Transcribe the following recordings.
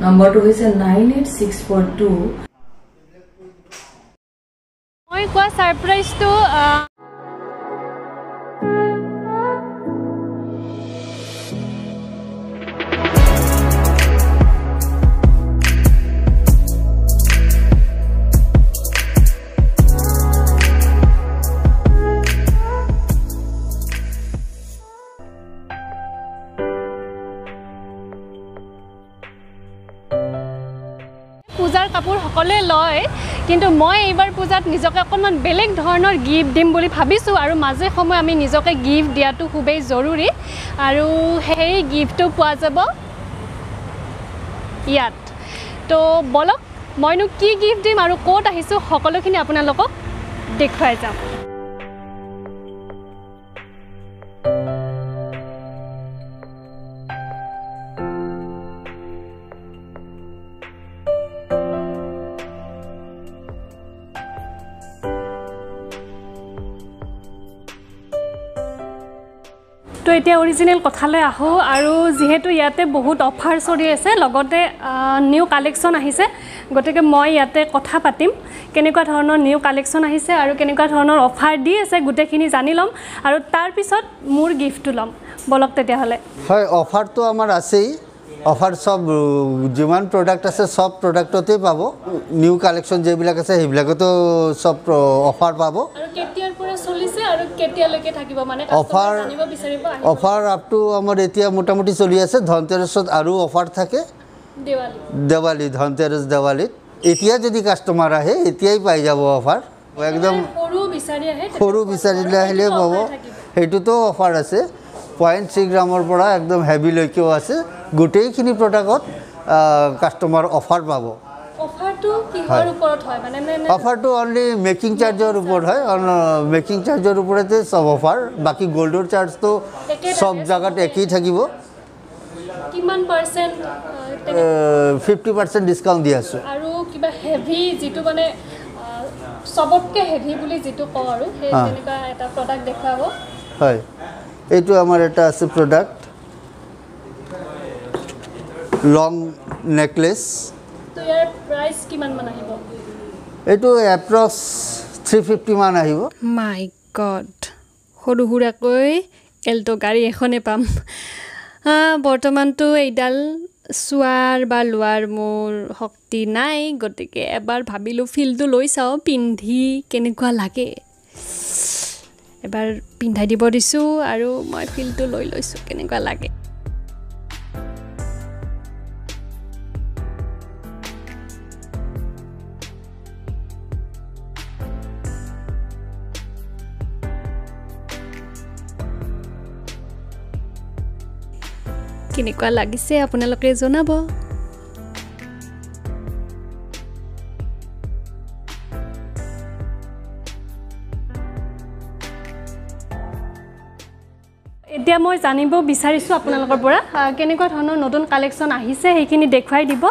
নম্বৰটো হৈছে nine eight six four two মই কোৱা ছাৰপ্ৰাইজটো কাপোৰ সকলোৱে লয় কিন্তু মই এইবাৰ পূজাত নিজকে অকণমান বেলেগ ধৰণৰ গিফ্ট দিম বুলি ভাবিছোঁ আৰু মাজে সময়ে আমি নিজকে গিফ্ট দিয়াটো খুবেই জৰুৰী। আৰু সেই গিফ্টটো পোৱা যাব ইয়াত। তো বলক মইনো কি গিফ্ট দিম আৰু ক'ত আহিছোঁ সকলোখিনি আপোনালোকক দেখুৱাই যাম। তো এতিয়া অৰিজিনেল কথালৈ আহোঁ আৰু যিহেতু ইয়াতে বহুত অফাৰ চলি আছে লগতে নিউ কালেকশ্যন আহিছে গতিকে মই ইয়াতে কথা পাতিম কেনেকুৱা ধৰণৰ নিউ কালেকশ্যন আহিছে আৰু কেনেকুৱা ধৰণৰ অফাৰ দি আছে গোটেইখিনি জানি ল'ম আৰু তাৰপিছত মোৰ গিফ্টটো ল'ম। বলক তেতিয়াহ'লে। হয় অফাৰটো আমাৰ আছেই। অফাৰ চব উ, যিমান প্ৰডাক্ট আছে চব প্ৰডাক্টতেই পাব। নিউ কালেকশ্যন যিবিলাক আছে সেইবিলাকতো চব অফাৰ পাব। অফাৰ জানিব বিচাৰিব অফাৰ আপটো আমাৰ এতিয়া মোটামুটি চলি আছে। ধনতেৰছত আৰু অফাৰ থাকে। দেৱালী। দেৱালী ধনতেৰছ দেৱালীত। এতিয়া যদি কাষ্টমাৰ আহে এতিয়াই পাই যাব অফাৰ। একদম সৰু বিচাৰিলে আহিলেই পাব। সেইটোতো অফাৰ আছে। পইণ্ট থ্ৰী গ্ৰামৰ পৰা একদম হেভিলৈকেও আছে। গোটেইখিনি প্ৰডাক্টত কাষ্টমাৰ অফাৰ পাব। অফাৰটো অনলি মেকিং চাৰ্জৰ ওপৰত হয়। মেকিং চাৰ্জৰ ওপৰতে। চব অফাৰ বাকী গ'ল্ডৰ চাৰ্জটো চব জেগাত একেই থাকিব। ফিফটি পাৰ্চেণ্ট ডিছকাউণ্ট দি আছোঁ। আৰু কিবা হেভি যিটো মানে চবতকৈ হেভি বুলি যিটো কওঁ আৰু সেই। তেনেকুৱা এটা প্ৰডাক্ট দেখুৱাব হয়। এইটো আমাৰ এটা আছে প্ৰডাক্ট লং নেকলেছ তো ইয়াৰ প্ৰাইচ কিমান মান আহিব? এইটো এপ্ৰক্স থ্ৰী ফিফটিমান আহিব। মাই গড সৰু সুৰাকৈ এল্ট' গাড়ী এখনেই পাম। বৰ্তমানতো এইডাল চোৱাৰ বা লোৱাৰ মোৰ শক্তি নাই গতিকে এবাৰ ভাবিলোঁ ফিলটো লৈ চাওঁ পিন্ধি কেনেকুৱা লাগে। এবাৰ পিন্ধাই দিব দিছোঁ আৰু মই ফিলটো লৈ লৈছোঁ কেনেকুৱা লাগে। কেনেকুৱা লাগিছে আপোনালোকে জনাব। এতিয়া মই জানিব বিচাৰিছোঁ আপোনালোকৰ পৰা কেনেকুৱা ধৰণৰ নতুন কালেকশ্যন আহিছে সেইখিনি দেখুৱাই দিব।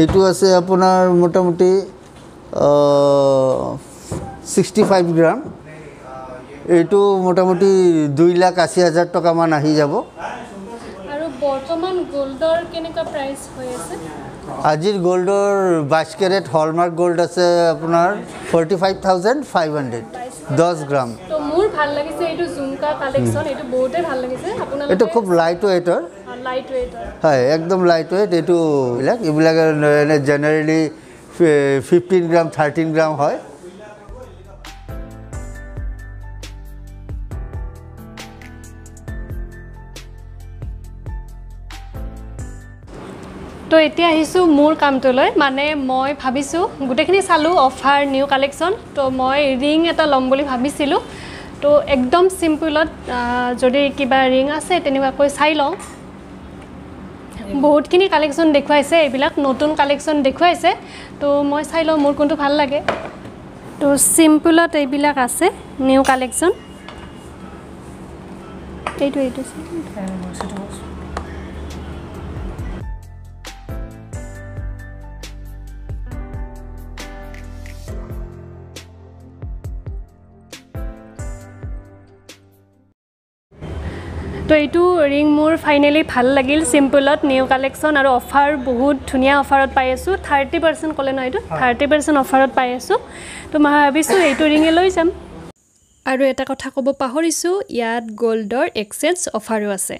এইটো আছে আপোনাৰ মোটামুটি ছিক্সটি ফাইভ গ্ৰাম এইটো মোটামুটি দুই লাখ আশী হাজাৰ টকামান আহি যাব। বৰ্তমান গ'ল্ডৰ কেনেকুৱা প্ৰাইচ হৈ আছে? আজিৰ গ'ল্ডৰ বাইছ কেৰেট হলমাৰ্ক গ'ল্ড আছে আপোনাৰ forty five thousand five hundred দহ গ্ৰাম মোৰ ভাল লাগিছে এইটো জুমকা কালেকশ্যন এইটো বহুতেই ভাল লাগিছে। এইটো খুব লাইট ৱেইটৰ লাইট ৱেইটৰ হয়। একদম লাইট ৱেইট এইটো এইবিলাক এইবিলাক জেনেৰেলি ফিফটিন গ্ৰাম থাৰ্টিন গ্ৰাম হয়। তো এতিয়া আহিছোঁ মোৰ কামটোলৈ। মানে মই ভাবিছোঁ গোটেইখিনি চালোঁ অফাৰ নিউ কালেকশ্যন তো মই ৰিং এটা ল'ম বুলি ভাবিছিলোঁ। তো একদম চিম্পুলত যদি কিবা ৰিং আছে তেনেকুৱাকৈ চাই লওঁ। বহুতখিনি কালেকশ্যন দেখুৱাইছে এইবিলাক নতুন কালেকশ্যন দেখুৱাইছে। তো মই চাই লওঁ মোৰ কোনটো ভাল লাগে। তো চিম্পুলত এইবিলাক আছে নিউ কালেকশ্যন এইটো এইটো। তো এইটো ৰিং মোৰ ফাইনেলি ভাল লাগিল চিম্পলত নিউ কালেকশ্যন আৰু অফাৰ বহুত ধুনীয়া অফাৰত পাই আছোঁ। থাৰ্টি পাৰ্চেণ্ট ক'লে ন এইটো? থাৰ্টি পাৰ্চেণ্ট অফাৰত পাই আছোঁ। তো মই ভাবিছোঁ এইটো ৰিঙে লৈ যাম। আৰু এটা কথা ক'ব পাহৰিছোঁ ইয়াত গ'ল্ডৰ এক্সেঞ্জ অফাৰো আছে।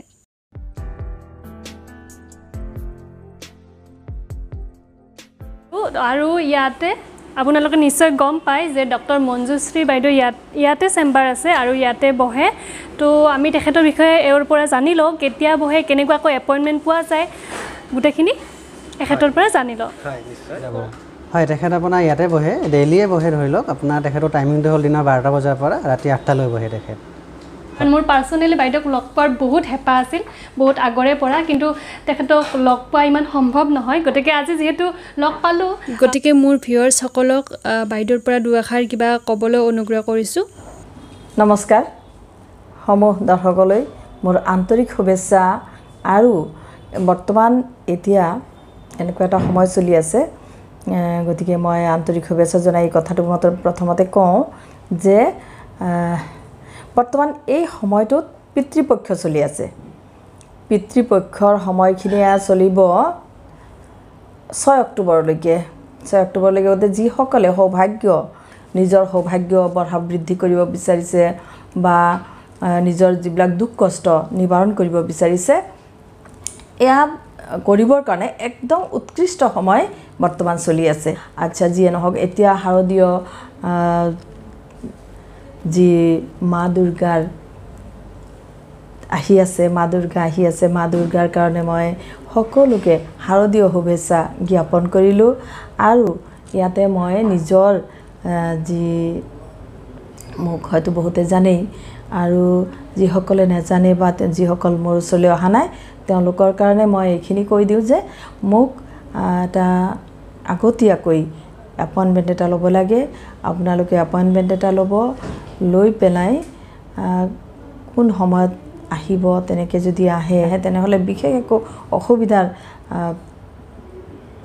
আৰু ইয়াতে আপোনালোকে নিশ্চয় গম পায় যে ডক্টৰ মঞ্জুশ্ৰী বাইদেউ ইয়াত ইয়াতে চেম্বাৰ আছে আৰু ইয়াতে বহে। তো আমি তেখেতৰ বিষয়ে এওঁৰ পৰা জানি লওঁ কেতিয়া বহে কেনেকুৱাকৈ এপইণ্টমেণ্ট পোৱা যায়। গোটেইখিনি এখেতৰ পৰা জানি লওঁ। হয় তেখেত আপোনাৰ ইয়াতে বহে ডেইলিয়ে বহে ধৰি লওক। আপোনাৰ তেখেতৰ টাইমিংটো হ'ল দিনৰ বাৰটা বজাৰ পৰা ৰাতি আঠটালৈ বহে তেখেত। কাৰণ মোৰ পাৰ্চনেলি বাইদেউক লগ পোৱাৰ বহুত হেঁপাহ আছিল বহুত আগৰে পৰা কিন্তু তেখেতক লগ পোৱা ইমান সম্ভৱ নহয়। গতিকে আজি যিহেতু লগ পালোঁ গতিকে মোৰ ভিউৱাৰ্ছসকলক বাইদেউৰ পৰা দুআষাৰ কিবা ক'বলৈ অনুগ্ৰহ কৰিছোঁ। নমস্কাৰ। সমূহ দৰ্শকলৈ মোৰ আন্তৰিক শুভেচ্ছা আৰু বৰ্তমান এতিয়া এনেকুৱা এটা সময় চলি আছে গতিকে মই আন্তৰিক শুভেচ্ছা জনাই এই কথাটো মই প্ৰথমতে কওঁ যে বৰ্তমান এই সময়টোত পিতৃপক্ষ চলি আছে। পিতৃপক্ষৰ সময়খিনি চলিব ছয় অক্টোবৰলৈকে। ছয় অক্টোবৰলৈকে গতিকে যিসকলে সৌভাগ্য নিজৰ সৌভাগ্য বঢ়া বৃদ্ধি কৰিব বিচাৰিছে বা নিজৰ যিবিলাক দুখ কষ্ট নিবাৰণ কৰিব বিচাৰিছে এয়া কৰিবৰ কাৰণে একদম উৎকৃষ্ট সময় বৰ্তমান চলি আছে। আচ্ছা যিয়ে নহওক এতিয়া শাৰদীয় যি মা দুৰ্গাৰ আহি আছে মা দুৰ্গা আহি আছে মা দুৰ্গাৰ কাৰণে মই সকলোকে শাৰদীয় শুভেচ্ছা জ্ঞাপন কৰিলোঁ আৰু ইয়াতে মই নিজৰ যি মোক হয়তো বহুতে জানেই আৰু যিসকলে নাজানে বা যিসকল মোৰ ওচৰলৈ অহা নাই তেওঁলোকৰ কাৰণে মই এইখিনি কৈ দিওঁ যে মোক এটা আগতীয়াকৈ এপইণ্টমেণ্ট এটা ল'ব লাগে। আপোনালোকে এপইণ্টমেণ্ট এটা ল'ব। লৈ পেলাই কোন সময়ত আহিব তেনেকৈ যদি আহে তেনেহ'লে বিশেষ একো অসুবিধাৰ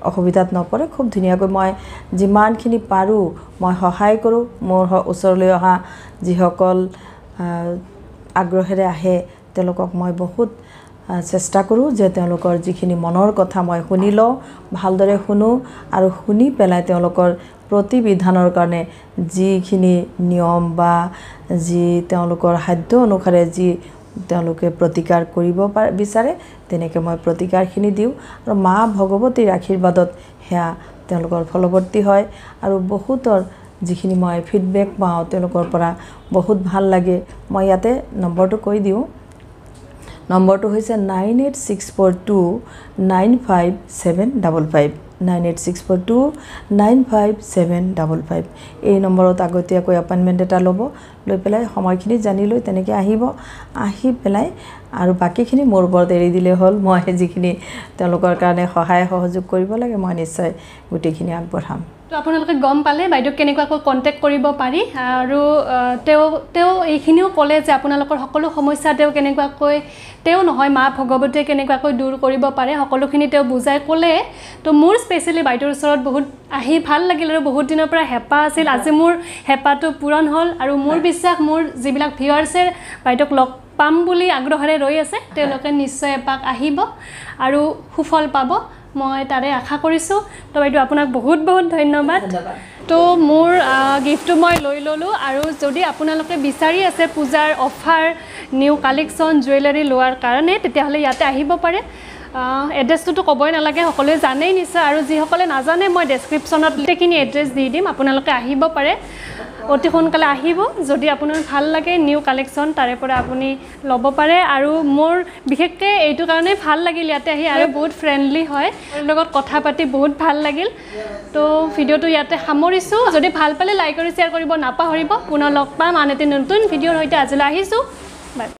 অসুবিধাত নপৰে। খুব ধুনীয়াকৈ মই যিমানখিনি পাৰোঁ মই সহায় কৰোঁ। মোৰ ওচৰলৈ অহা যিসকল আগ্ৰহেৰে আহে তেওঁলোকক মই বহুত চেষ্টা কৰোঁ যে তেওঁলোকৰ যিখিনি মনৰ কথা মই শুনি লওঁ ভালদৰে শুনো আৰু শুনি পেলাই তেওঁলোকৰ প্ৰতিবিধানৰ কাৰণে যিখিনি নিয়ম বা যি তেওঁলোকৰ সাধ্য অনুসাৰে যি তেওঁলোকে প্ৰতিকাৰ কৰিব পাৰে বিচাৰে তেনেকৈ মই প্ৰতিকাৰখিনি দিওঁ আৰু মা ভগৱতীৰ আশীৰ্বাদত সেয়া তেওঁলোকৰ ফলৱৰ্তী হয় আৰু বহুতৰ যিখিনি মই ফিডবেক পাওঁ তেওঁলোকৰ পৰা বহুত ভাল লাগে। মই ইয়াতে নম্বৰটো কৈ দিওঁ। নম্বৰটো হৈছে nine eight six four two nine five seven double five nine eight six four two nine five seven double five এই নম্বৰত আগতীয়াকৈ এপইণ্টমেণ্ট এটা ল'ব লৈ পেলাই সময়খিনি জানি লৈ তেনেকৈ আহিব আহি পেলাই আৰু বাকীখিনি মোৰ ওপৰত এৰি দিলেই হ'ল। মই যিখিনি তেওঁলোকৰ কাৰণে সহায় সহযোগ কৰিব লাগে মই নিশ্চয় গোটেইখিনি আগবঢ়াম। তো আপোনালোকে গম পালে বাইদেউক কেনেকুৱাকৈ কণ্টেক্ট কৰিব পাৰি আৰু তেওঁ তেওঁ এইখিনিও ক'লে যে আপোনালোকৰ সকলো সমস্যা তেওঁ কেনেকুৱাকৈ তেওঁ নহয় মা ভগৱতীয়ে কেনেকুৱাকৈ দূৰ কৰিব পাৰে সকলোখিনি তেওঁ বুজাই ক'লে। তো মোৰ স্পেচিয়েলি বাইদেউৰ ওচৰত বহুত আহি ভাল লাগিল আৰু বহুত দিনৰ পৰা হেঁপাহ আছিল। আজি মোৰ হেঁপাহটো পূৰণ হ'ল আৰু মোৰ বিশ্বাস মোৰ যিবিলাক ভিউৱাৰ্ছে বাইদেউক লগ পাম বুলি আগ্ৰহেৰে ৰৈ আছে তেওঁলোকে নিশ্চয় এপাক আহিব আৰু সুফল পাব। মই তাৰে আশা কৰিছোঁ। তো বাইদেউ আপোনাক বহুত বহুত ধন্যবাদ। তো মোৰ গিফ্টটো মই লৈ ল'লোঁ আৰু যদি আপোনালোকে বিচাৰি আছে পূজাৰ অফাৰ নিউ কালেকশ্যন জুৱেলাৰী লোৱাৰ কাৰণে তেতিয়াহ'লে ইয়াতে আহিব পাৰে। এড্ৰেছটোতো ক'বই নালাগে সকলোৱে জানেই নিশ্চয়। আৰু যিসকলে নাজানে মই ডেছক্ৰিপশ্যনত গোটেইখিনি এড্ৰেছ দি দিম আপোনালোকে আহিব পাৰে। অতি সোনকালে আহিব। যদি আপোনাৰ ভাল লাগে নিউ কালেকশ্যন তাৰে পৰা আপুনি ল'ব পাৰে। আৰু মোৰ বিশেষকৈ এইটো কাৰণে ভাল লাগিল ইয়াতে আহি আৰু বহুত ফ্ৰেণ্ডলি হয়। লগত কথা পাতি বহুত ভাল লাগিল। তো ভিডিঅ'টো ইয়াতে সামৰিছোঁ। যদি ভাল পালে লাইক আৰু শ্বেয়াৰ কৰিব নাপাহৰিব। পুনৰ লগ পাম। আন এটি নতুন ভিডিঅ'ৰ সৈতে আজিলৈ আহিছোঁ। বাই